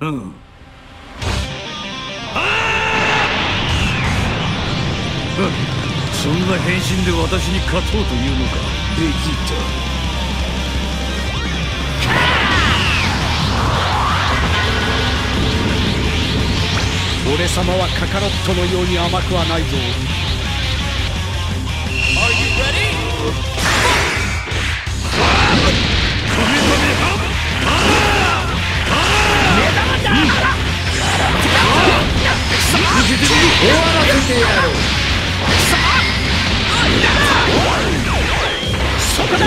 うん。そんな変身で私に勝とうというのか。ベジータ俺様はカカロットのように甘くはないぞ。Are you ready? やろうそこだ。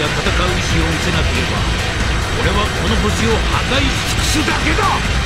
や戦う意志を見せなければ俺はこの星を破壊し尽くすだけだ。